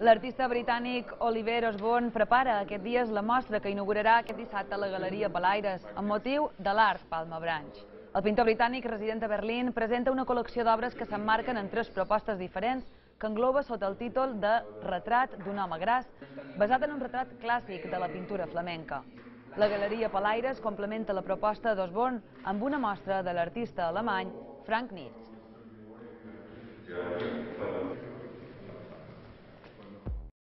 L'artista britànic Oliver Osborne prepara aquest dia la mostra que inaugurarà aquest dissabte a la Galeria Palaires amb motiu de l'art Palma Branch. El pintor britànic resident a Berlín presenta una col·lecció d'obres que s'emmarquen en tres propostes diferents que engloba sota el títol de Retrat d'un home gras, basat en un retrat clàssic de la pintura flamenca. La Galeria Palaires complementa la proposta d'Osborn amb una mostra de l'artista alemany Frank Nietzsche.